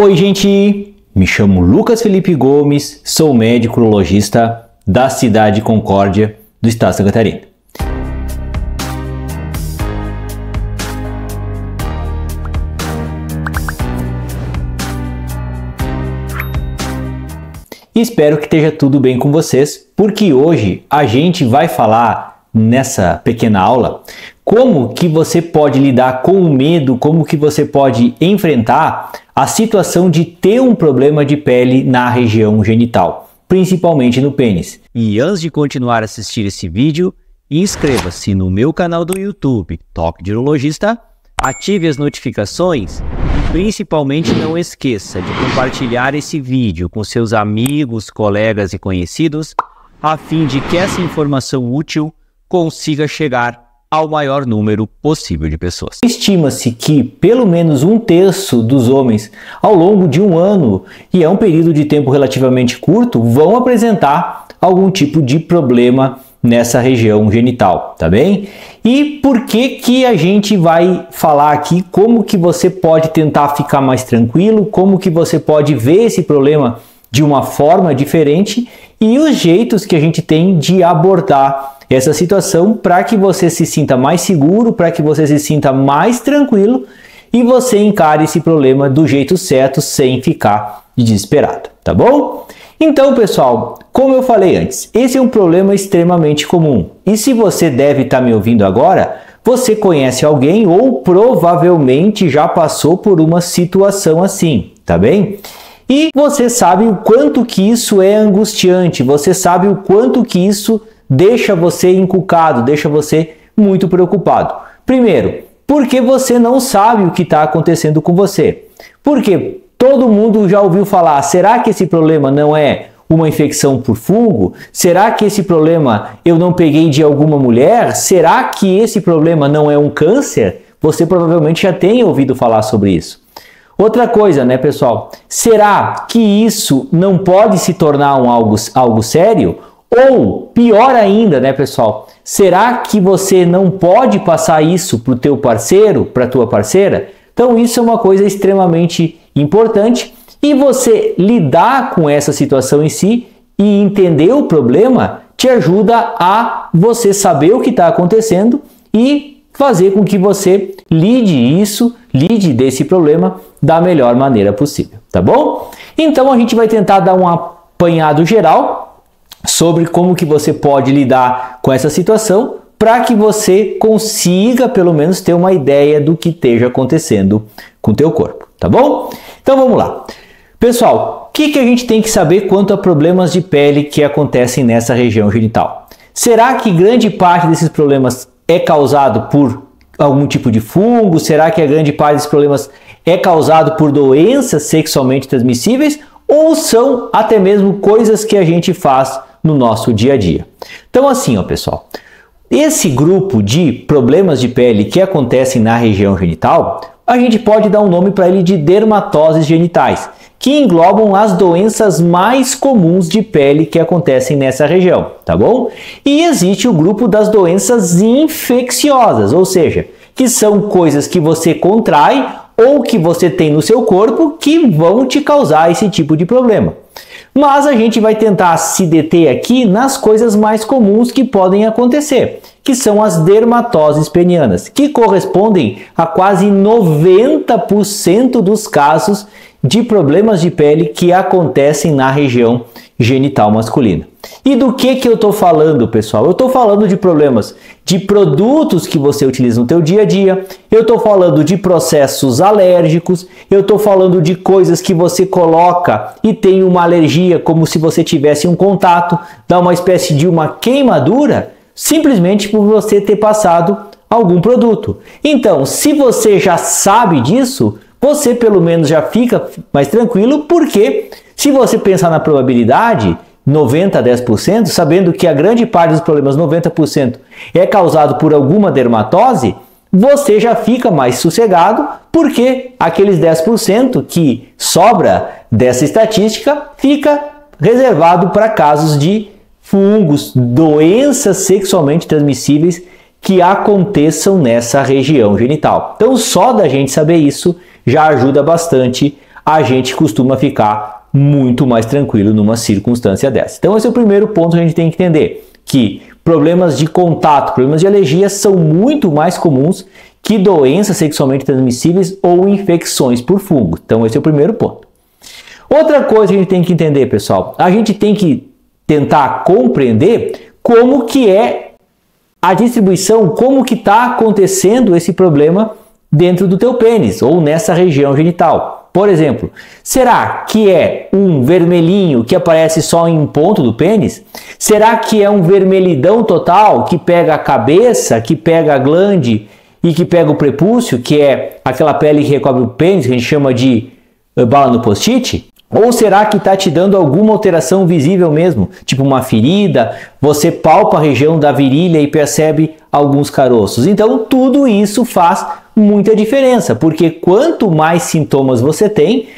Oi, gente! Me chamo Lucas Felipe Gomes, sou médico urologista da cidade de Concórdia, do estado de Santa Catarina. Espero que esteja tudo bem com vocês, porque hoje a gente vai falar nessa pequena aula como que você pode lidar com o medo, como que você pode enfrentar a situação de ter um problema de pele na região genital, principalmente no pênis. E antes de continuar a assistir esse vídeo, inscreva-se no meu canal do YouTube, Toque de Urologista, ative as notificações e principalmente não esqueça de compartilhar esse vídeo com seus amigos, colegas e conhecidos, a fim de que essa informação útil consiga chegar ao maior número possível de pessoas. Estima-se que pelo menos um terço dos homens, ao longo de um ano, e é um período de tempo relativamente curto, vão apresentar algum tipo de problema nessa região genital, tá bem? E por que que a gente vai falar aqui como que você pode tentar ficar mais tranquilo, como que você pode ver esse problema de uma forma diferente e os jeitos que a gente tem de abordar essa situação para que você se sinta mais seguro, para que você se sinta mais tranquilo e você encare esse problema do jeito certo sem ficar desesperado, tá bom? Então, pessoal, como eu falei antes, esse é um problema extremamente comum. E se você deve estar tá me ouvindo agora, você conhece alguém ou provavelmente já passou por uma situação assim, tá bem? E você sabe o quanto que isso é angustiante, você sabe o quanto que isso deixa você encucado, deixa você muito preocupado. Primeiro, porque você não sabe o que está acontecendo com você. Porque todo mundo já ouviu falar, será que esse problema não é uma infecção por fungo? Será que esse problema eu não peguei de alguma mulher? Será que esse problema não é um câncer? Você provavelmente já tem ouvido falar sobre isso. Outra coisa, né, pessoal? Será que isso não pode se tornar um algo, algo sério? Ou, pior ainda, né, pessoal? Será que você não pode passar isso para o teu parceiro, para tua parceira? Então, isso é uma coisa extremamente importante e você lidar com essa situação em si e entender o problema te ajuda a você saber o que está acontecendo e fazer com que você lide isso, lide desse problema da melhor maneira possível, tá bom? Então a gente vai tentar dar um apanhado geral sobre como que você pode lidar com essa situação para que você consiga pelo menos ter uma ideia do que esteja acontecendo com o teu corpo, tá bom? Então vamos lá. Pessoal, o que, que a gente tem que saber quanto a problemas de pele que acontecem nessa região genital? Será que grande parte desses problemas é causado por algum tipo de fungo? Será que a grande parte desses problemas é causado por doenças sexualmente transmissíveis? Ou são até mesmo coisas que a gente faz no nosso dia a dia. Então, assim, ó, pessoal, esse grupo de problemas de pele que acontecem na região genital, a gente pode dar um nome para ele de dermatoses genitais, que englobam as doenças mais comuns de pele que acontecem nessa região, tá bom? E existe o grupo das doenças infecciosas, ou seja, que são coisas que você contrai ou que você tem no seu corpo que vão te causar esse tipo de problema. Mas a gente vai tentar se deter aqui nas coisas mais comuns que podem acontecer, que são as dermatoses penianas, que correspondem a quase 90% dos casos de problemas de pele que acontecem na região genital masculina. E do que que eu estou falando, pessoal? Eu estou falando de problemas de produtos que você utiliza no teu dia a dia, eu estou falando de processos alérgicos, eu estou falando de coisas que você coloca e tem uma alergia, como se você tivesse um contato, dá uma espécie de uma queimadura, simplesmente por você ter passado algum produto. Então, se você já sabe disso, você pelo menos já fica mais tranquilo, porque se você pensar na probabilidade, 90 a 10%, sabendo que a grande parte dos problemas, 90%, é causado por alguma dermatose, você já fica mais sossegado, porque aqueles 10% que sobra dessa estatística fica reservado para casos de fungos, doenças sexualmente transmissíveis que aconteçam nessa região genital. Então, só da gente saber isso já ajuda bastante a gente costuma ficar muito mais tranquilo numa circunstância dessa. Então esse é o primeiro ponto que a gente tem que entender, que problemas de contato, problemas de alergia são muito mais comuns que doenças sexualmente transmissíveis ou infecções por fungo. Então esse é o primeiro ponto. Outra coisa que a gente tem que entender, pessoal, a gente tem que tentar compreender como que é a distribuição, como que está acontecendo esse problema dentro do teu pênis ou nessa região genital. Por exemplo, será que é um vermelhinho que aparece só em um ponto do pênis? Será que é um vermelhidão total que pega a cabeça, que pega a glande e que pega o prepúcio, que é aquela pele que recobre o pênis, que a gente chama de eh, bala no post-it? Ou será que está te dando alguma alteração visível mesmo? Tipo uma ferida, você palpa a região da virilha e percebe alguns caroços. Então, tudo isso faz muita diferença, porque quanto mais sintomas você tem,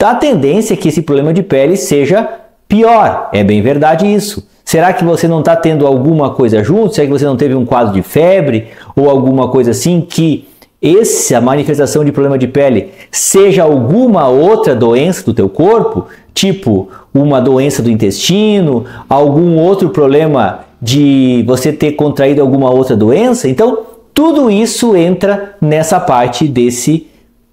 a tendência é que esse problema de pele seja pior. É bem verdade isso. Será que você não está tendo alguma coisa junto? Será que você não teve um quadro de febre ou alguma coisa assim que essa manifestação de problema de pele seja alguma outra doença do teu corpo, tipo uma doença do intestino, algum outro problema de você ter contraído alguma outra doença, então tudo isso entra nessa parte desse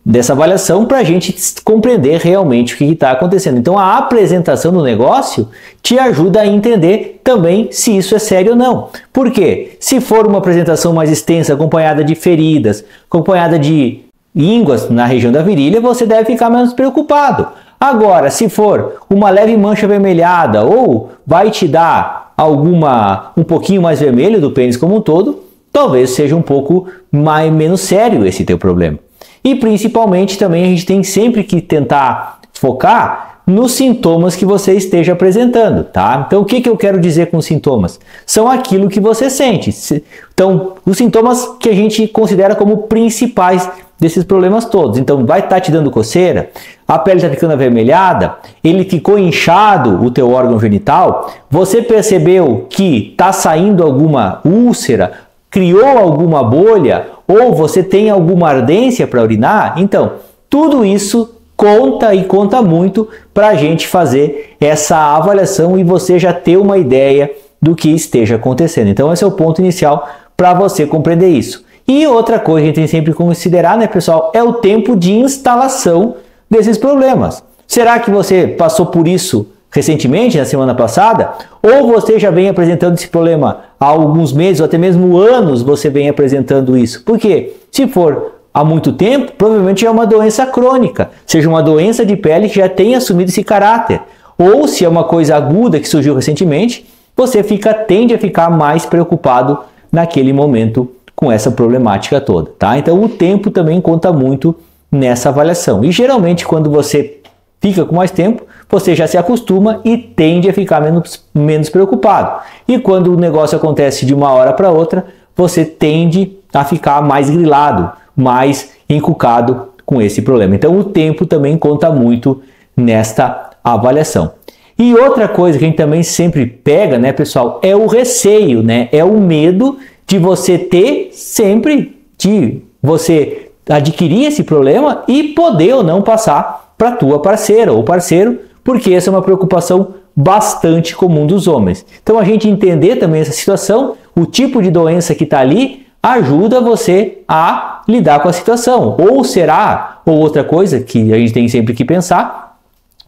dessa avaliação para a gente compreender realmente o que está acontecendo. Então, a apresentação do negócio te ajuda a entender também se isso é sério ou não. Por quê? Se for uma apresentação mais extensa, acompanhada de feridas, acompanhada de ínguas na região da virilha, você deve ficar menos preocupado. Agora, se for uma leve mancha avermelhada ou vai te dar alguma um pouquinho mais vermelho do pênis como um todo, talvez seja um pouco mais menos sério esse teu problema. E principalmente também a gente tem sempre que tentar focar nos sintomas que você esteja apresentando, tá? Então o que, que eu quero dizer com sintomas? São aquilo que você sente. Então, os sintomas que a gente considera como principais desses problemas todos. Então, vai estar tá te dando coceira, a pele está ficando avermelhada, ele ficou inchado, o teu órgão genital, você percebeu que está saindo alguma úlcera, criou alguma bolha ou você tem alguma ardência para urinar, então tudo isso conta e conta muito para a gente fazer essa avaliação e você já ter uma ideia do que esteja acontecendo. Então esse é o ponto inicial para você compreender isso. E outra coisa que a gente tem sempre que considerar, né, pessoal, é o tempo de instalação desses problemas. Será que você passou por isso recentemente, na semana passada, ou você já vem apresentando esse problema há alguns meses ou até mesmo anos você vem apresentando isso. Por quê? Se for há muito tempo, provavelmente é uma doença crônica, seja uma doença de pele que já tenha assumido esse caráter. Ou se é uma coisa aguda que surgiu recentemente, você fica tende a ficar mais preocupado naquele momento com essa problemática toda, tá? Então o tempo também conta muito nessa avaliação. E geralmente quando você fica com mais tempo, você já se acostuma e tende a ficar menos, menos preocupado. E quando o negócio acontece de uma hora para outra, você tende a ficar mais grilado, mais encucado com esse problema. Então o tempo também conta muito nesta avaliação. E outra coisa que a gente também sempre pega, né, pessoal, é o receio, né? É o medo de você ter sempre de você adquirir esse problema e poder ou não passar para tua parceira ou parceiro porque essa é uma preocupação bastante comum dos homens. Então a gente entender também essa situação, o tipo de doença que está ali, ajuda você a lidar com a situação. Ou será, ou outra coisa que a gente tem sempre que pensar,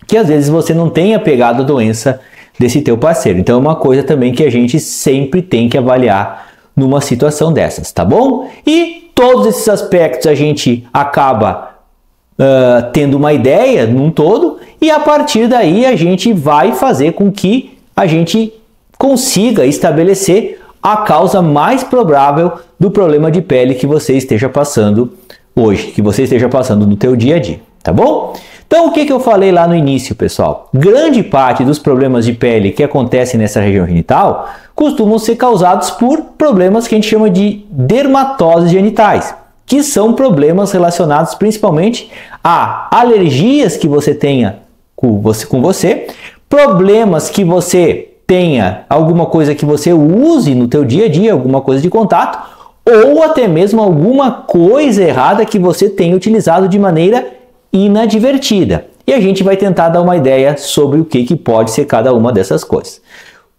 que às vezes você não tenha pegado a doença desse teu parceiro. Então é uma coisa também que a gente sempre tem que avaliar numa situação dessas, tá bom? E todos esses aspectos a gente acaba uh, tendo uma ideia num todo e a partir daí a gente vai fazer com que a gente consiga estabelecer a causa mais provável do problema de pele que você esteja passando hoje, que você esteja passando no teu dia a dia, tá bom? Então o que, que eu falei lá no início, pessoal? Grande parte dos problemas de pele que acontecem nessa região genital costumam ser causados por problemas que a gente chama de dermatoses genitais que são problemas relacionados principalmente a alergias que você tenha com você, com você problemas que você tenha alguma coisa que você use no teu dia a dia, alguma coisa de contato, ou até mesmo alguma coisa errada que você tenha utilizado de maneira inadvertida. e a gente vai tentar dar uma ideia sobre o que, que pode ser cada uma dessas coisas.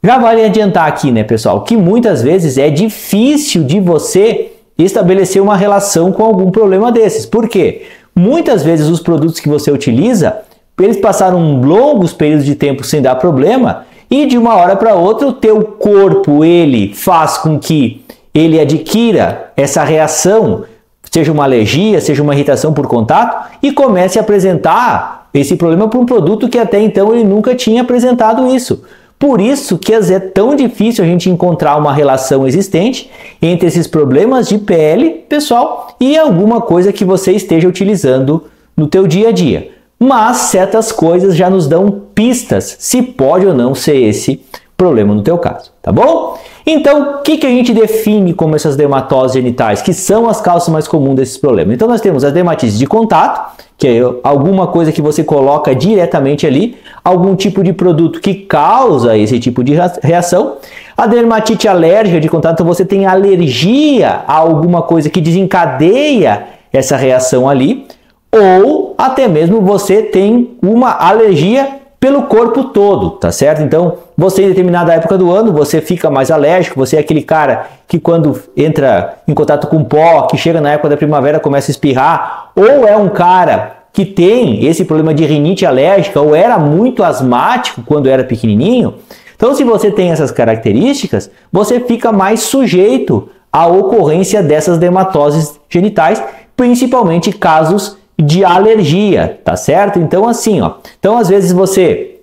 Já vale adiantar aqui, né, pessoal, que muitas vezes é difícil de você estabelecer uma relação com algum problema desses. Por quê? Muitas vezes os produtos que você utiliza, eles passaram longos períodos de tempo sem dar problema e de uma hora para outra o teu corpo ele faz com que ele adquira essa reação, seja uma alergia, seja uma irritação por contato e comece a apresentar esse problema para um produto que até então ele nunca tinha apresentado isso. Por isso que é tão difícil a gente encontrar uma relação existente entre esses problemas de pele, pessoal, e alguma coisa que você esteja utilizando no teu dia a dia. Mas certas coisas já nos dão pistas se pode ou não ser esse problema no teu caso, tá bom? Então, o que, que a gente define como essas dermatoses genitais, que são as causas mais comuns desses problemas? Então, nós temos as dermatites de contato, que é alguma coisa que você coloca diretamente ali, algum tipo de produto que causa esse tipo de reação. A dermatite alérgica de contato, então você tem alergia a alguma coisa que desencadeia essa reação ali, ou até mesmo você tem uma alergia pelo corpo todo, tá certo? Então, você em determinada época do ano, você fica mais alérgico, você é aquele cara que quando entra em contato com pó, que chega na época da primavera começa a espirrar, ou é um cara que tem esse problema de rinite alérgica ou era muito asmático quando era pequenininho. Então, se você tem essas características, você fica mais sujeito à ocorrência dessas dermatoses genitais, principalmente casos de alergia, tá certo? Então assim, ó. Então às vezes você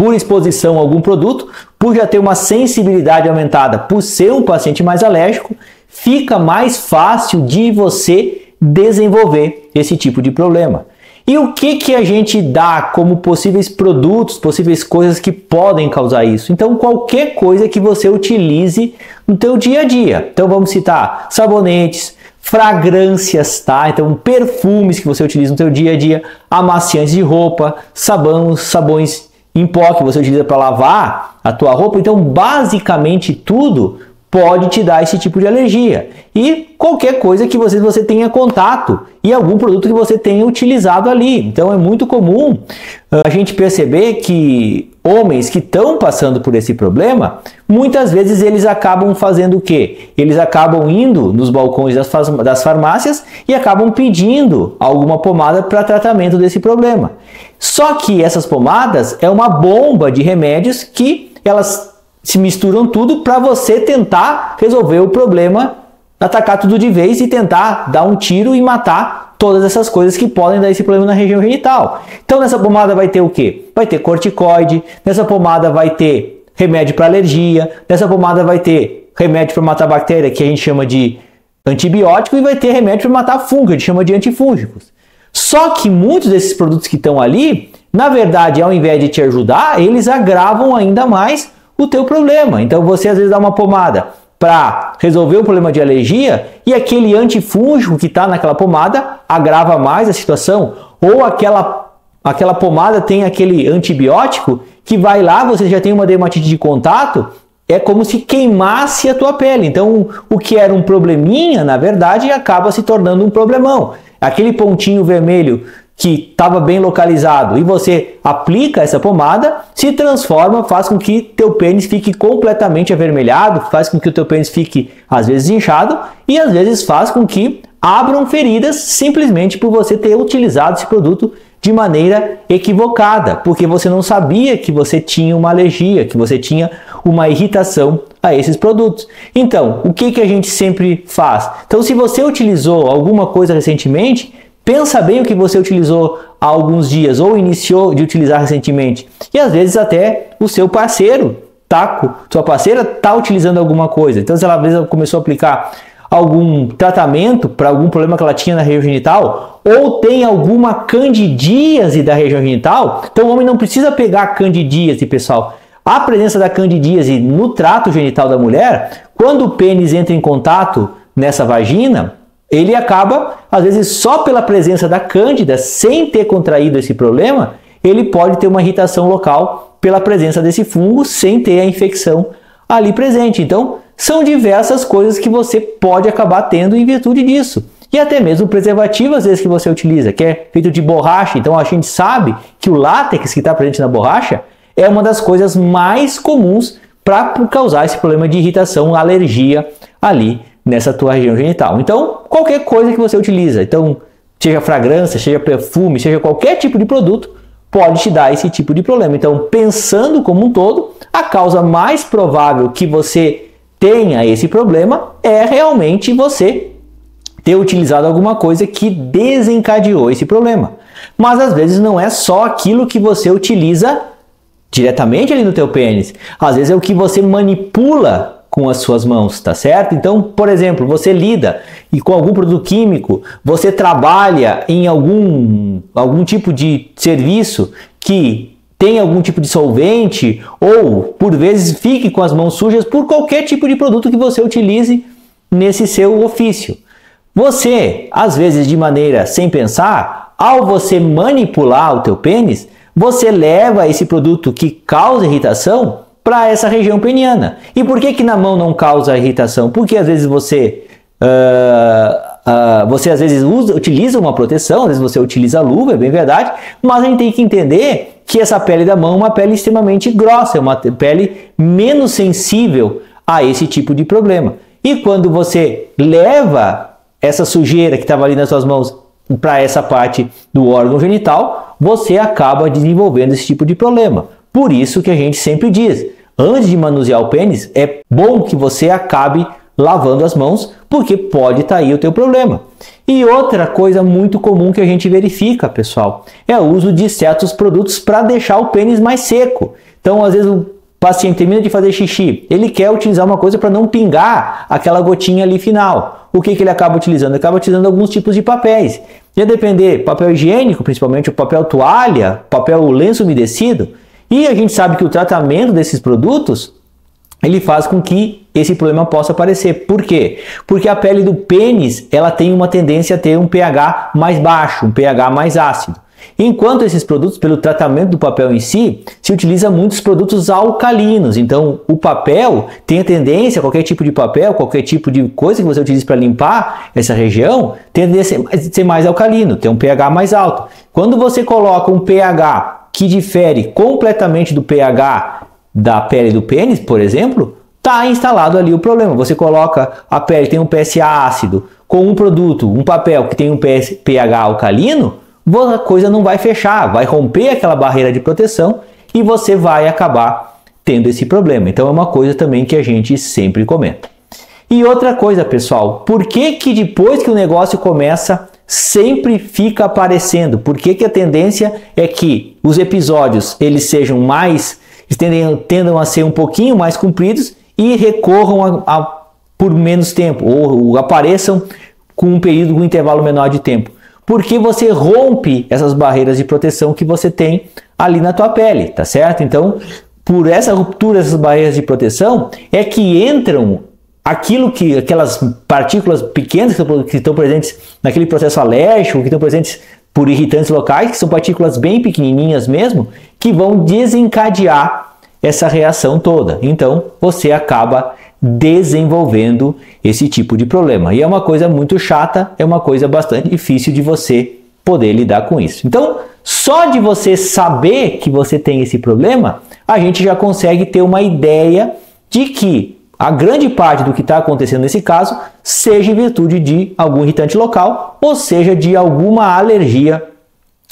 por exposição a algum produto, por já ter uma sensibilidade aumentada, por ser um paciente mais alérgico, fica mais fácil de você desenvolver esse tipo de problema. E o que, que a gente dá como possíveis produtos, possíveis coisas que podem causar isso? Então, qualquer coisa que você utilize no teu dia a dia. Então, vamos citar sabonetes, fragrâncias, tá? Então, perfumes que você utiliza no seu dia a dia, amaciantes de roupa, sabão, sabões em pó que você utiliza para lavar a tua roupa. Então, basicamente tudo pode te dar esse tipo de alergia. E qualquer coisa que você, você tenha contato e algum produto que você tenha utilizado ali. Então é muito comum ah, a gente perceber que homens que estão passando por esse problema, muitas vezes eles acabam fazendo o quê? Eles acabam indo nos balcões das farmácias e acabam pedindo alguma pomada para tratamento desse problema. Só que essas pomadas é uma bomba de remédios que elas se misturam tudo para você tentar resolver o problema, atacar tudo de vez e tentar dar um tiro e matar todas essas coisas que podem dar esse problema na região genital. Então nessa pomada vai ter o que? Vai ter corticoide, nessa pomada vai ter remédio para alergia, nessa pomada vai ter remédio para matar bactéria que a gente chama de antibiótico e vai ter remédio para matar fungo, que a gente chama de antifúngicos. Só que muitos desses produtos que estão ali, na verdade, ao invés de te ajudar, eles agravam ainda mais o teu problema. Então você às vezes dá uma pomada para resolver o problema de alergia e aquele antifúngico que está naquela pomada agrava mais a situação ou aquela aquela pomada tem aquele antibiótico que vai lá, você já tem uma dermatite de contato, é como se queimasse a tua pele. Então, o que era um probleminha, na verdade, acaba se tornando um problemão. Aquele pontinho vermelho que estava bem localizado e você aplica essa pomada, se transforma, faz com que teu pênis fique completamente avermelhado, faz com que o teu pênis fique às vezes inchado e às vezes faz com que abram feridas simplesmente por você ter utilizado esse produto de maneira equivocada, porque você não sabia que você tinha uma alergia, que você tinha uma irritação a esses produtos. Então, o que, que a gente sempre faz? Então, se você utilizou alguma coisa recentemente, Pensa bem o que você utilizou há alguns dias ou iniciou de utilizar recentemente. E às vezes até o seu parceiro, taco, sua parceira está utilizando alguma coisa. Então, se ela começou a aplicar algum tratamento para algum problema que ela tinha na região genital, ou tem alguma candidíase da região genital, então o homem não precisa pegar candidíase, pessoal. A presença da candidíase no trato genital da mulher, quando o pênis entra em contato nessa vagina, ele acaba, às vezes, só pela presença da cândida, sem ter contraído esse problema, ele pode ter uma irritação local pela presença desse fungo, sem ter a infecção ali presente. Então, são diversas coisas que você pode acabar tendo em virtude disso. e até mesmo preservativo, às vezes, que você utiliza, que é feito de borracha. Então a gente sabe que o látex que está presente na borracha é uma das coisas mais comuns para causar esse problema de irritação, alergia ali nessa tua região genital. Então, qualquer coisa que você utiliza, então, seja fragrância, seja perfume, seja qualquer tipo de produto, pode te dar esse tipo de problema. Então, pensando como um todo, a causa mais provável que você tenha esse problema é realmente você ter utilizado alguma coisa que desencadeou esse problema. Mas às vezes não é só aquilo que você utiliza diretamente ali no teu pênis. Às vezes é o que você manipula com as suas mãos, tá certo? Então, por exemplo, você lida e com algum produto químico, você trabalha em algum algum tipo de serviço que tem algum tipo de solvente ou por vezes fique com as mãos sujas por qualquer tipo de produto que você utilize nesse seu ofício. Você, às vezes de maneira sem pensar, ao você manipular o teu pênis, você leva esse produto que causa irritação para essa região peniana. E por que que na mão não causa irritação? Porque às vezes você uh, uh, você às vezes usa, utiliza uma proteção, às vezes você utiliza luva, é bem verdade, mas a gente tem que entender que essa pele da mão é uma pele extremamente grossa, é uma pele menos sensível a esse tipo de problema. E quando você leva essa sujeira que estava ali nas suas mãos para essa parte do órgão genital, você acaba desenvolvendo esse tipo de problema. Por isso que a gente sempre diz, antes de manusear o pênis, é bom que você acabe lavando as mãos, porque pode estar tá aí o teu problema. E outra coisa muito comum que a gente verifica, pessoal, é o uso de certos produtos para deixar o pênis mais seco. Então, às vezes o paciente termina de fazer xixi, ele quer utilizar uma coisa para não pingar aquela gotinha ali final. O que, que ele acaba utilizando? Acaba utilizando alguns tipos de papéis. E a depender, papel higiênico, principalmente o papel toalha, papel lenço umedecido. E a gente sabe que o tratamento desses produtos ele faz com que esse problema possa aparecer. Por quê? Porque a pele do pênis ela tem uma tendência a ter um pH mais baixo, um pH mais ácido. Enquanto esses produtos, pelo tratamento do papel em si, se utiliza muitos produtos alcalinos. Então, o papel tem a tendência, qualquer tipo de papel, qualquer tipo de coisa que você utilize para limpar essa região, tende a ser, ser mais alcalino, ter um pH mais alto. Quando você coloca um pH que difere completamente do pH da pele do pênis, por exemplo, está instalado ali o problema. Você coloca a pele tem um PSA ácido com um produto, um papel que tem um pH alcalino, a coisa não vai fechar, vai romper aquela barreira de proteção e você vai acabar tendo esse problema. Então é uma coisa também que a gente sempre comenta. E outra coisa, pessoal, por que que depois que o negócio começa sempre fica aparecendo? Por que que a tendência é que os episódios eles sejam mais tendem, tendam a ser um pouquinho mais compridos e recorram a, a por menos tempo ou, ou apareçam com um período com um intervalo menor de tempo? porque você rompe essas barreiras de proteção que você tem ali na tua pele, tá certo? Então, por essa ruptura dessas barreiras de proteção é que entram aquilo que aquelas partículas pequenas que estão presentes naquele processo alérgico, que estão presentes por irritantes locais, que são partículas bem pequenininhas mesmo, que vão desencadear essa reação toda. Então, você acaba desenvolvendo esse tipo de problema. E é uma coisa muito chata, é uma coisa bastante difícil de você poder lidar com isso. Então, só de você saber que você tem esse problema, a gente já consegue ter uma ideia de que a grande parte do que está acontecendo nesse caso seja em virtude de algum irritante local ou seja de alguma alergia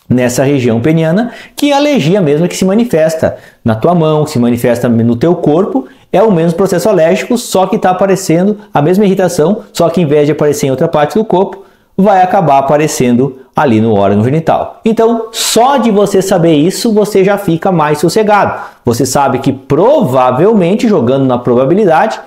nessa região peniana, que é a alergia mesmo que se manifesta na tua mão, que se manifesta no teu corpo é o mesmo processo alérgico, só que está aparecendo a mesma irritação, só que em vez de aparecer em outra parte do corpo, vai acabar aparecendo ali no órgão genital. Então, só de você saber isso, você já fica mais sossegado. Você sabe que provavelmente, jogando na probabilidade,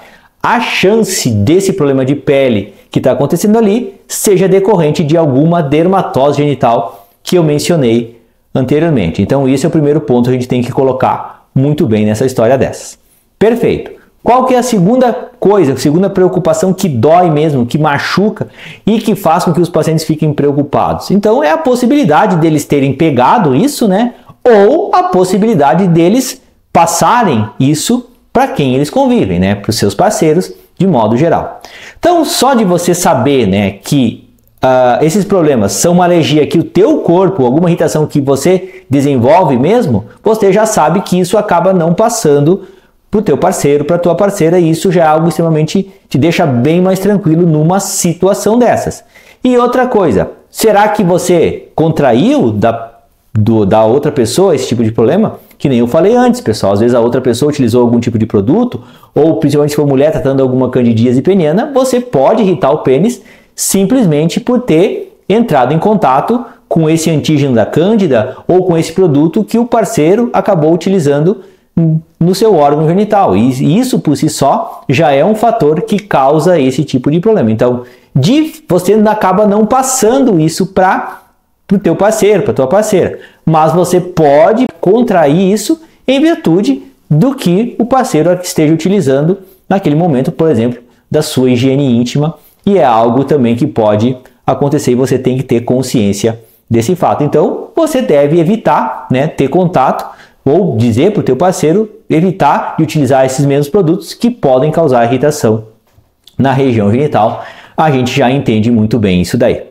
a chance desse problema de pele que está acontecendo ali seja decorrente de alguma dermatose genital que eu mencionei anteriormente. Então, esse é o primeiro ponto que a gente tem que colocar muito bem nessa história dessas. Perfeito. Qual que é a segunda coisa, segunda preocupação que dói mesmo, que machuca e que faz com que os pacientes fiquem preocupados? Então é a possibilidade deles terem pegado isso, né? Ou a possibilidade deles passarem isso para quem eles convivem, né? Para os seus parceiros, de modo geral. Então, só de você saber, né, que uh, esses problemas são uma alergia que o teu corpo, alguma irritação que você desenvolve mesmo, você já sabe que isso acaba não passando para o teu parceiro, para tua parceira, e isso já é algo extremamente te deixa bem mais tranquilo numa situação dessas. E outra coisa, será que você contraiu da, do, da outra pessoa esse tipo de problema? Que nem eu falei antes, pessoal. Às vezes a outra pessoa utilizou algum tipo de produto, ou principalmente se for mulher tratando alguma candidíase peniana, você pode irritar o pênis simplesmente por ter entrado em contato com esse antígeno da cândida ou com esse produto que o parceiro acabou utilizando no seu órgão genital. E isso por si só já é um fator que causa esse tipo de problema. Então, de, você acaba não passando isso para o teu parceiro, para tua parceira, mas você pode contrair isso em virtude do que o parceiro esteja utilizando naquele momento, por exemplo, da sua higiene íntima, e é algo também que pode acontecer e você tem que ter consciência desse fato. Então, você deve evitar, né, ter contato ou dizer para o teu parceiro evitar de utilizar esses mesmos produtos que podem causar irritação na região genital. A gente já entende muito bem isso daí.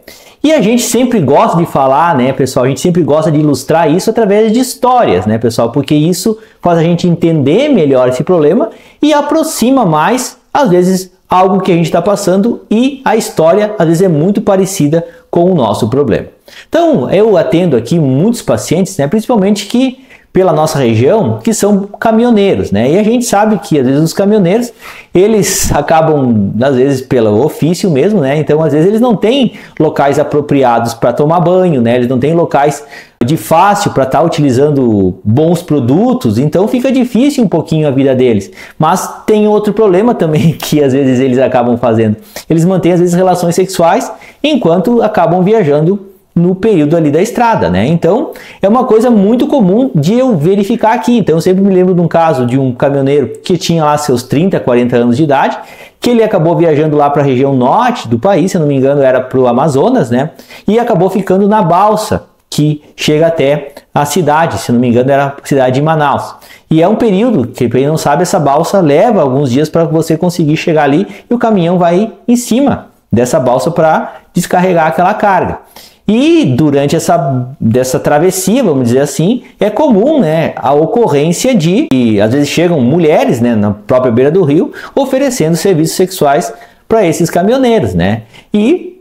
E a gente sempre gosta de falar, né, pessoal? A gente sempre gosta de ilustrar isso através de histórias, né, pessoal? Porque isso faz a gente entender melhor esse problema e aproxima mais, às vezes, algo que a gente está passando e a história, às vezes, é muito parecida com o nosso problema. Então, eu atendo aqui muitos pacientes, né, principalmente que pela nossa região que são caminhoneiros, né? E a gente sabe que às vezes os caminhoneiros eles acabam às vezes pelo ofício mesmo, né? Então às vezes eles não têm locais apropriados para tomar banho, né? Eles não têm locais de fácil para estar tá utilizando bons produtos, então fica difícil um pouquinho a vida deles. Mas tem outro problema também que às vezes eles acabam fazendo. Eles mantêm às vezes relações sexuais enquanto acabam viajando no período ali da estrada, né? Então é uma coisa muito comum de eu verificar aqui. Então eu sempre me lembro de um caso de um caminhoneiro que tinha lá seus 30, 40 anos de idade, que ele acabou viajando lá para a região norte do país, se não me engano era para o Amazonas, né? E acabou ficando na balsa que chega até a cidade, se não me engano era a cidade de Manaus. E é um período que, quem não sabe, essa balsa leva alguns dias para você conseguir chegar ali e o caminhão vai em cima dessa balsa para descarregar aquela carga. E durante essa dessa travessia, vamos dizer assim, é comum, né, a ocorrência de, e às vezes chegam mulheres, né, na própria beira do rio, oferecendo serviços sexuais para esses caminhoneiros, né? E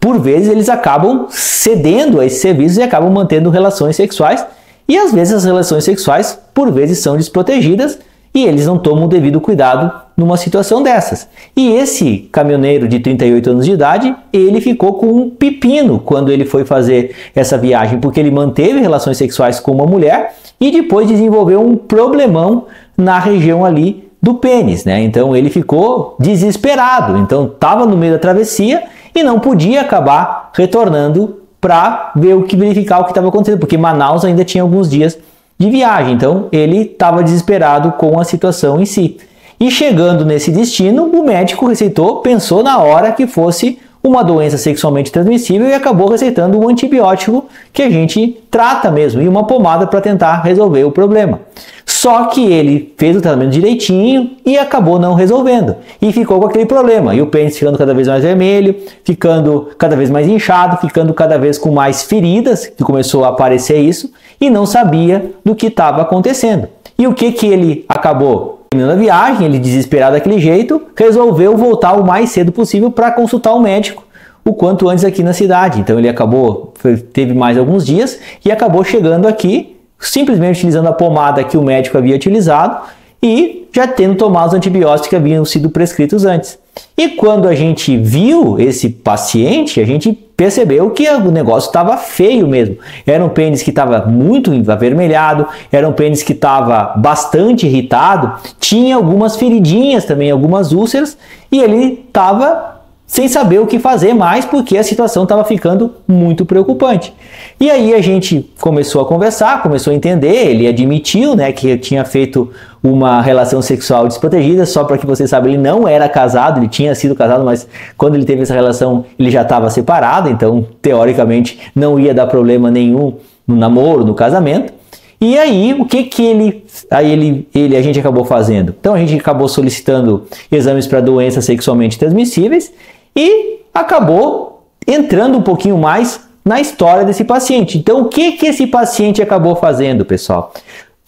por vezes eles acabam cedendo a esses serviços e acabam mantendo relações sexuais, e às vezes as relações sexuais por vezes são desprotegidas e eles não tomam o devido cuidado numa situação dessas. E esse caminhoneiro de 38 anos de idade, ele ficou com um pepino quando ele foi fazer essa viagem, porque ele manteve relações sexuais com uma mulher e depois desenvolveu um problemão na região ali do pênis, né? Então ele ficou desesperado. Então estava no meio da travessia e não podia acabar retornando para ver o que verificar o que estava acontecendo, porque Manaus ainda tinha alguns dias de viagem. Então ele estava desesperado com a situação em si. E chegando nesse destino, o médico receitou, pensou na hora que fosse uma doença sexualmente transmissível e acabou receitando um antibiótico que a gente trata mesmo e uma pomada para tentar resolver o problema. Só que ele fez o tratamento direitinho e acabou não resolvendo e ficou com aquele problema. E o pênis ficando cada vez mais vermelho, ficando cada vez mais inchado, ficando cada vez com mais feridas, que começou a aparecer isso e não sabia do que estava acontecendo. E o que que ele acabou terminando a viagem, ele desesperado daquele jeito, resolveu voltar o mais cedo possível para consultar o médico o quanto antes aqui na cidade. Então ele acabou, teve mais alguns dias e acabou chegando aqui simplesmente utilizando a pomada que o médico havia utilizado e já tendo tomado os antibióticos que haviam sido prescritos antes. E quando a gente viu esse paciente, a gente percebeu que o negócio estava feio mesmo. Era um pênis que estava muito avermelhado, era um pênis que estava bastante irritado, tinha algumas feridinhas também, algumas úlceras, e ele estava sem saber o que fazer mais porque a situação estava ficando muito preocupante. E aí a gente começou a conversar, começou a entender, ele admitiu né, que tinha feito uma relação sexual desprotegida, só para que você saiba, ele não era casado, ele tinha sido casado, mas quando ele teve essa relação ele já estava separado, então teoricamente não ia dar problema nenhum no namoro, no casamento. E aí, o que que ele, aí ele, ele, a gente acabou fazendo? Então a gente acabou solicitando exames para doenças sexualmente transmissíveis e acabou entrando um pouquinho mais na história desse paciente. Então, o que que esse paciente acabou fazendo, pessoal?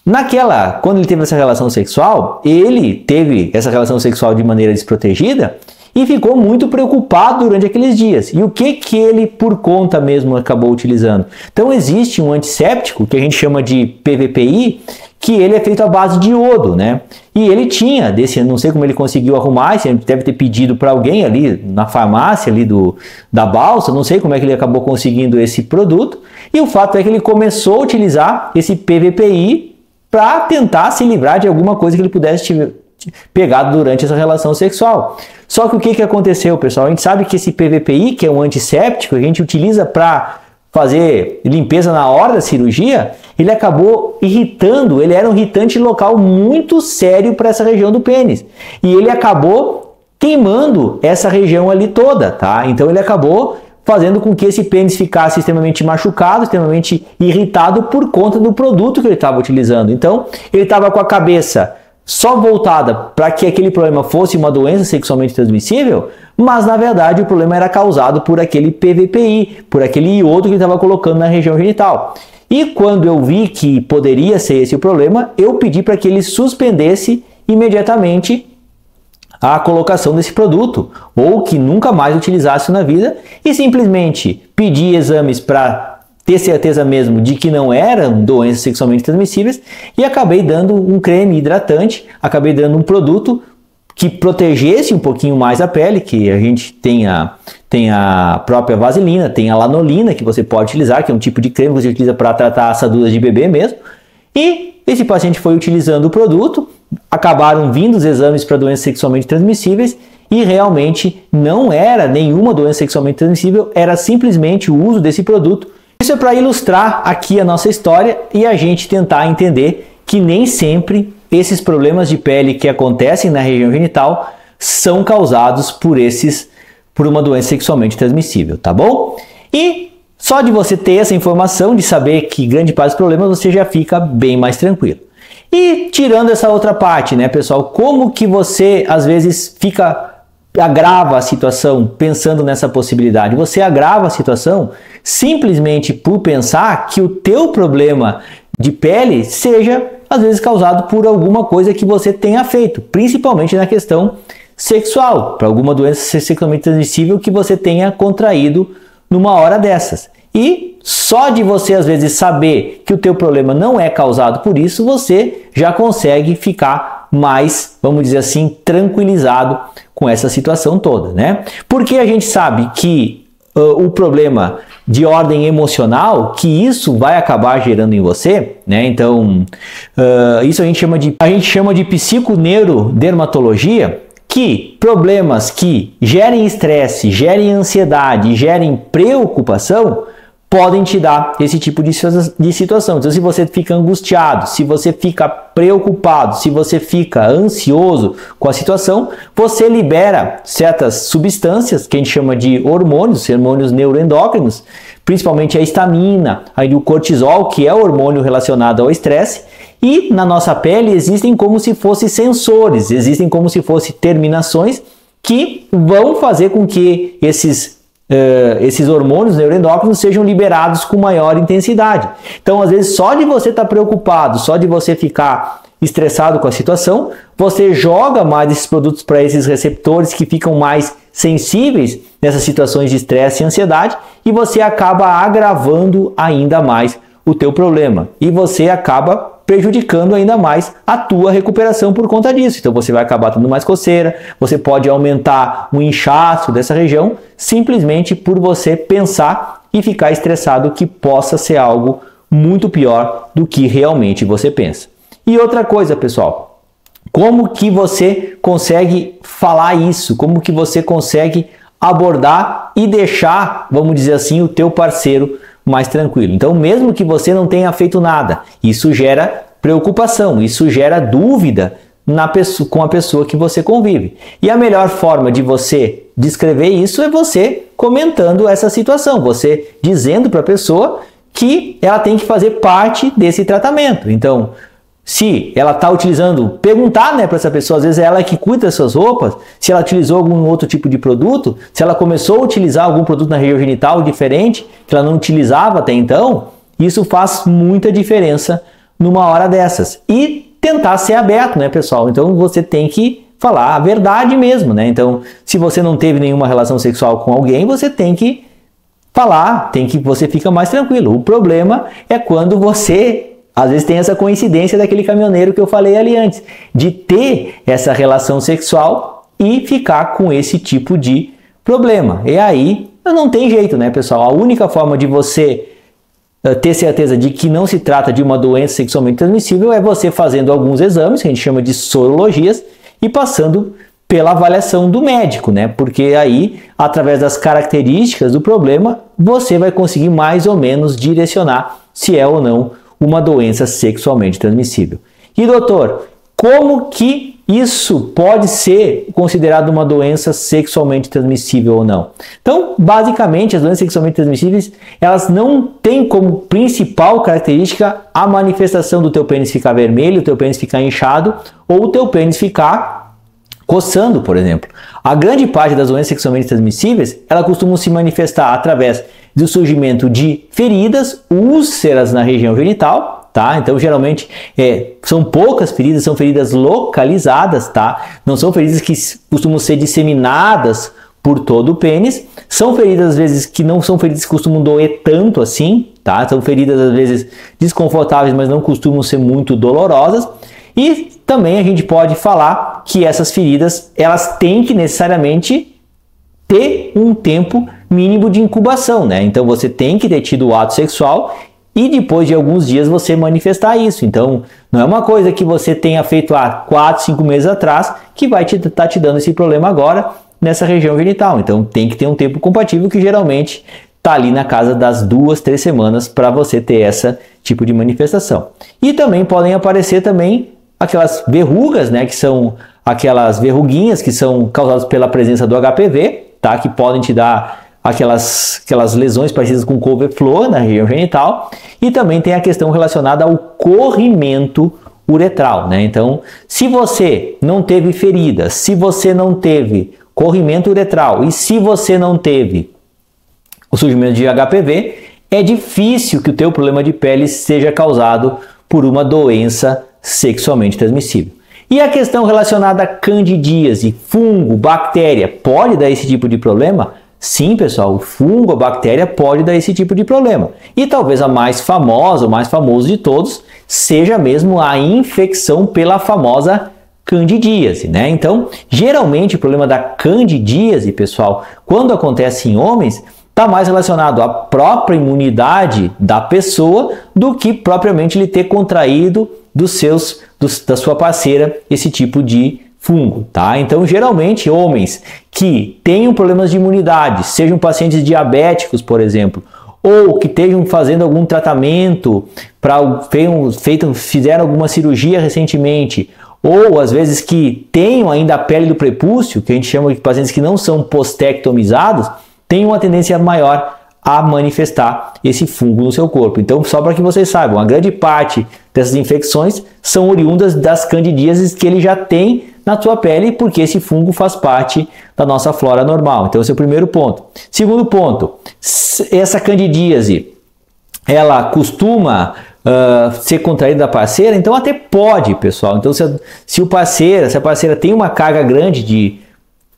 Naquela, quando ele teve essa relação sexual, ele teve essa relação sexual de maneira desprotegida e ficou muito preocupado durante aqueles dias. E o que que ele por conta mesmo acabou utilizando? Então existe um antisséptico que a gente chama de PVPI, que ele é feito à base de iodo, né? E ele tinha desse, não sei como ele conseguiu arrumar, ele deve ter pedido para alguém ali na farmácia ali do da balsa, não sei como é que ele acabou conseguindo esse produto. E o fato é que ele começou a utilizar esse PVPI para tentar se livrar de alguma coisa que ele pudesse pegado durante essa relação sexual. Só que o que, que aconteceu, pessoal? A gente sabe que esse PVPI, que é um antisséptico, a gente utiliza para fazer limpeza na hora da cirurgia, ele acabou irritando, ele era um irritante local muito sério para essa região do pênis. E ele acabou queimando essa região ali toda, tá? Então ele acabou fazendo com que esse pênis ficasse extremamente machucado, extremamente irritado por conta do produto que ele estava utilizando. Então, ele estava com a cabeça só voltada para que aquele problema fosse uma doença sexualmente transmissível, mas na verdade o problema era causado por aquele PVPI, por aquele iodo que ele estava colocando na região genital. E quando eu vi que poderia ser esse o problema, eu pedi para que ele suspendesse imediatamente a colocação desse produto ou que nunca mais utilizasse na vida e simplesmente pedi exames para ter certeza mesmo de que não eram doenças sexualmente transmissíveis e acabei dando um creme hidratante, acabei dando um produto que protegesse um pouquinho mais a pele, que a gente tem a, tem a própria vaselina, tem a lanolina que você pode utilizar, que é um tipo de creme que você utiliza para tratar assaduras de bebê mesmo. E esse paciente foi utilizando o produto, acabaram vindo os exames para doenças sexualmente transmissíveis e realmente não era nenhuma doença sexualmente transmissível, era simplesmente o uso desse produto. Isso é para ilustrar aqui a nossa história e a gente tentar entender que nem sempre esses problemas de pele que acontecem na região genital são causados por esses por uma doença sexualmente transmissível, tá bom? E só de você ter essa informação, de saber que grande parte dos problemas, você já fica bem mais tranquilo. E tirando essa outra parte, né, pessoal, como que você às vezes fica agrava a situação pensando nessa possibilidade? Você agrava a situação simplesmente por pensar que o teu problema de pele seja às vezes causado por alguma coisa que você tenha feito, principalmente na questão sexual, para alguma doença sexualmente transmissível que você tenha contraído numa hora dessas. E só de você às vezes saber que o teu problema não é causado por isso, você já consegue ficar mais, vamos dizer assim, tranquilizado com essa situação toda, né? Porque a gente sabe que uh, o problema de ordem emocional, que isso vai acabar gerando em você, né? Então, uh, isso a gente chama de a gente chama de psiconeurodermatologia, que problemas que gerem estresse, gerem ansiedade, gerem preocupação podem te dar esse tipo de, de situação. Então, se você fica angustiado, se você fica preocupado, se você fica ansioso com a situação, você libera certas substâncias que a gente chama de hormônios, hormônios neuroendócrinos, principalmente a histamina, aí o cortisol, que é o hormônio relacionado ao estresse, e na nossa pele existem como se fossem sensores, existem como se fossem terminações que vão fazer com que esses, uh, esses hormônios neuroendócrinos sejam liberados com maior intensidade. Então, às vezes, só de você estar tá preocupado, só de você ficar estressado com a situação, você joga mais esses produtos para esses receptores que ficam mais sensíveis nessas situações de estresse e ansiedade e você acaba agravando ainda mais o teu problema e você acaba prejudicando ainda mais a tua recuperação por conta disso. Então você vai acabar tendo mais coceira, você pode aumentar o inchaço dessa região simplesmente por você pensar e ficar estressado que possa ser algo muito pior do que realmente você pensa. E outra coisa, pessoal, como que você consegue falar isso? Como que você consegue abordar e deixar, vamos dizer assim, o teu parceiro mais tranquilo. Então, mesmo que você não tenha feito nada, isso gera preocupação, isso gera dúvida na pessoa, com a pessoa que você convive. E a melhor forma de você descrever isso é você comentando essa situação, você dizendo para a pessoa que ela tem que fazer parte desse tratamento. Então, se ela está utilizando, perguntar né, para essa pessoa, às vezes é ela que cuida das suas roupas, se ela utilizou algum outro tipo de produto, se ela começou a utilizar algum produto na região genital diferente, que ela não utilizava até então, isso faz muita diferença numa hora dessas. E tentar ser aberto, né, pessoal? Então você tem que falar a verdade mesmo, né? Então, se você não teve nenhuma relação sexual com alguém, você tem que falar, tem que você fica mais tranquilo. O problema é quando você às vezes tem essa coincidência daquele caminhoneiro que eu falei ali antes, de ter essa relação sexual e ficar com esse tipo de problema. E aí não tem jeito, né, pessoal? A única forma de você eh, ter certeza de que não se trata de uma doença sexualmente transmissível é você fazendo alguns exames, que a gente chama de sorologias, e passando pela avaliação do médico, né? Porque aí, através das características do problema, você vai conseguir mais ou menos direcionar se é ou não uma doença sexualmente transmissível. E doutor, como que isso pode ser considerado uma doença sexualmente transmissível ou não? Então, basicamente, as doenças sexualmente transmissíveis, elas não têm como principal característica a manifestação do teu pênis ficar vermelho, o teu pênis ficar inchado ou o teu pênis ficar coçando, por exemplo. A grande parte das doenças sexualmente transmissíveis, ela costumam se manifestar através do surgimento de feridas, úlceras na região genital, tá? Então, geralmente, é, são poucas feridas, são feridas localizadas, tá? Não são feridas que costumam ser disseminadas por todo o pênis. São feridas, às vezes, que não são feridas que costumam doer tanto assim, tá? São feridas, às vezes, desconfortáveis, mas não costumam ser muito dolorosas. E também a gente pode falar que essas feridas, elas têm que necessariamente ter um tempo mínimo de incubação, né? Então você tem que ter tido o ato sexual e depois de alguns dias você manifestar isso. Então não é uma coisa que você tenha feito há 4, 5 meses atrás que vai estar te, tá te dando esse problema agora nessa região genital. Então tem que ter um tempo compatível que geralmente está ali na casa das duas, três semanas para você ter essa tipo de manifestação. E também podem aparecer também aquelas verrugas, né, que são aquelas verruguinhas que são causadas pela presença do HPV, tá, que podem te dar aquelas, aquelas lesões parecidas com couve-flor na região genital, e também tem a questão relacionada ao corrimento uretral, né? Então, se você não teve feridas, se você não teve corrimento uretral e se você não teve o surgimento de HPV, é difícil que o teu problema de pele seja causado por uma doença sexualmente transmissível. E a questão relacionada a candidíase, fungo, bactéria, pode dar esse tipo de problema? Sim, pessoal, o fungo, a bactéria pode dar esse tipo de problema. E talvez a mais famosa, o mais famoso de todos, seja mesmo a infecção pela famosa candidíase, né? Então, geralmente o problema da candidíase, pessoal, quando acontece em homens, está mais relacionado à própria imunidade da pessoa do que propriamente ele ter contraído dos seus, dos, da sua parceira esse tipo de fungo, tá? Então, geralmente, homens que tenham problemas de imunidade, sejam pacientes diabéticos, por exemplo, ou que estejam fazendo algum tratamento para feito, fizeram alguma cirurgia recentemente, ou às vezes que tenham ainda a pele do prepúcio, que a gente chama de pacientes que não são postectomizados, têm uma tendência maior a manifestar esse fungo no seu corpo. Então, só para que vocês saibam, a grande parte dessas infecções são oriundas das candidíases que ele já tem na sua pele, porque esse fungo faz parte da nossa flora normal. Então, esse é o primeiro ponto. Segundo ponto, essa candidíase, ela costuma uh, ser contraída da parceira, então até pode, pessoal. Então, se, se o parceiro, se a parceira tem uma carga grande de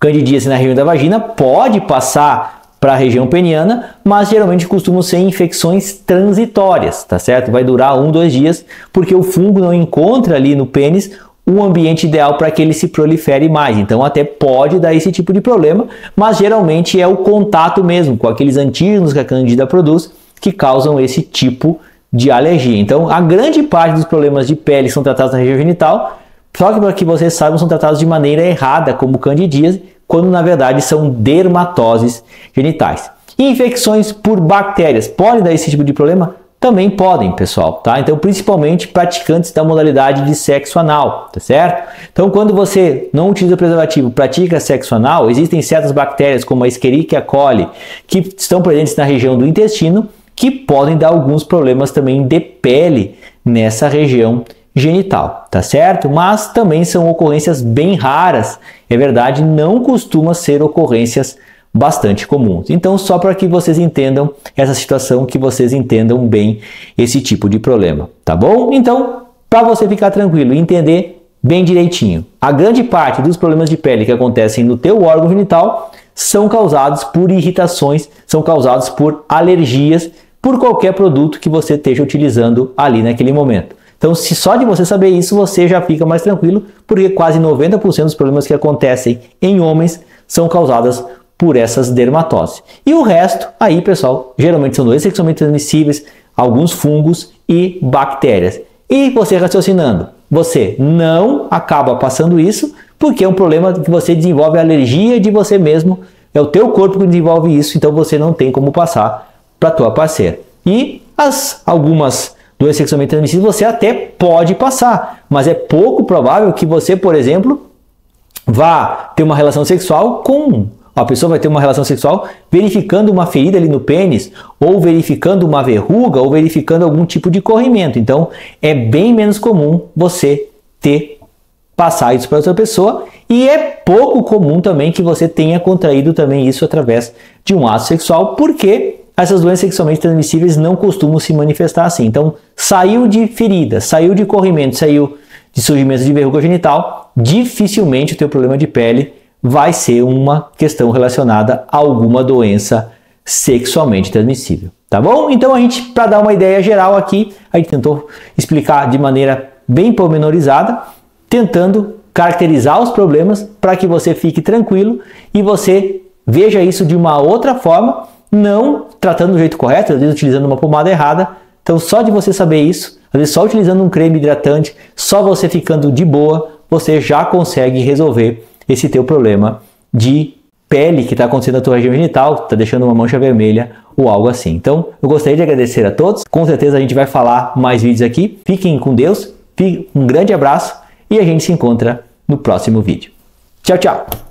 candidíase na região da vagina, pode passar para a região peniana, mas geralmente costumam ser infecções transitórias, tá certo? Vai durar um, dois dias, porque o fungo não encontra ali no pênis o ambiente ideal para que ele se prolifere mais. Então, até pode dar esse tipo de problema, mas geralmente é o contato mesmo com aqueles antígenos que a candida produz que causam esse tipo de alergia. Então, a grande parte dos problemas de pele são tratados na região genital, só que para que vocês saibam, são tratados de maneira errada, como candidíase, quando na verdade são dermatoses genitais. Infecções por bactérias podem dar esse tipo de problema? Também podem, pessoal, tá? Então, principalmente praticantes da modalidade de sexo anal, tá certo? Então, quando você não utiliza preservativo, pratica sexo anal, existem certas bactérias como a Escherichia coli que estão presentes na região do intestino que podem dar alguns problemas também de pele nessa região genital, tá certo? Mas também são ocorrências bem raras. É verdade, não costuma ser ocorrências bastante comuns. Então, só para que vocês entendam essa situação, que vocês entendam bem esse tipo de problema, tá bom? Então, para você ficar tranquilo e entender bem direitinho, a grande parte dos problemas de pele que acontecem no teu órgão genital são causados por irritações, são causados por alergias, por qualquer produto que você esteja utilizando ali naquele momento. Então, se só de você saber isso, você já fica mais tranquilo, porque quase 90% dos problemas que acontecem em homens são causados por essas dermatoses. E o resto, aí, pessoal, geralmente são doenças sexualmente transmissíveis, alguns fungos e bactérias. E você raciocinando, você não acaba passando isso porque é um problema que você desenvolve alergia de você mesmo, é o teu corpo que desenvolve isso, então você não tem como passar para tua parceira. E as algumas doenças sexualmente transmissíveis você até pode passar, mas é pouco provável que você, por exemplo, vá ter uma relação sexual com a pessoa vai ter uma relação sexual verificando uma ferida ali no pênis, ou verificando uma verruga, ou verificando algum tipo de corrimento. Então, é bem menos comum você ter passar isso para outra pessoa e é pouco comum também que você tenha contraído também isso através de um ato sexual, porque essas doenças sexualmente transmissíveis não costumam se manifestar assim. Então, saiu de ferida, saiu de corrimento, saiu de surgimento de verruga genital, dificilmente o teu problema de pele vai ser uma questão relacionada a alguma doença sexualmente transmissível. Tá bom? Então a gente, para dar uma ideia geral aqui, a gente tentou explicar de maneira bem pormenorizada, tentando caracterizar os problemas para que você fique tranquilo e você veja isso de uma outra forma, não tratando do jeito correto, às vezes utilizando uma pomada errada. Então, só de você saber isso, às vezes só utilizando um creme hidratante, só você ficando de boa, você já consegue resolver esse teu problema de pele que está acontecendo na tua região genital, está deixando uma mancha vermelha ou algo assim. Então, eu gostaria de agradecer a todos. Com certeza a gente vai falar mais vídeos aqui. Fiquem com Deus. Um grande abraço e a gente se encontra no próximo vídeo. Tchau, tchau!